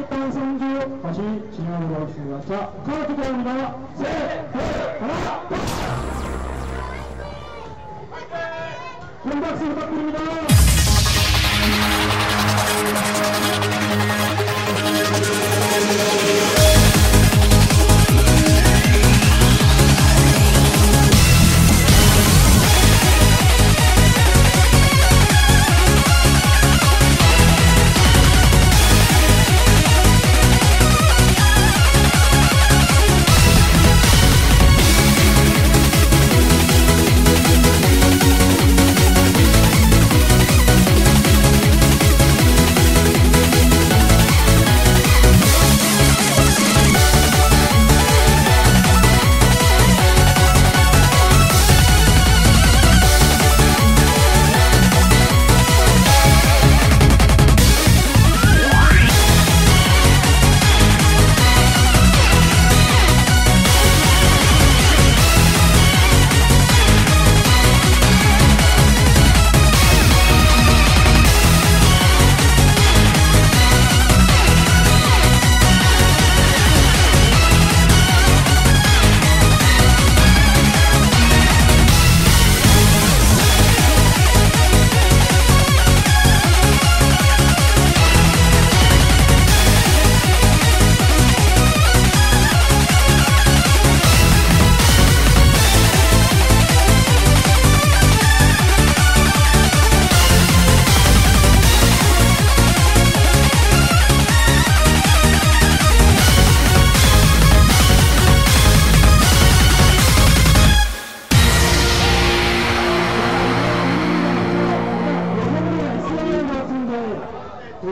に対戦中橋新大久保を進めました。カープからセーフから本格するタックル見た。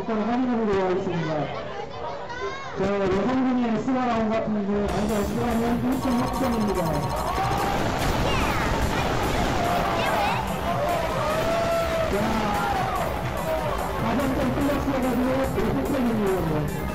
없다고 확인하는 되어 있습니다. 저 여성분이 수가 나온 같은데 아니요 수가는 1.6점입니다. 자, 가장 좀 플러스 해가지고 5점입니다.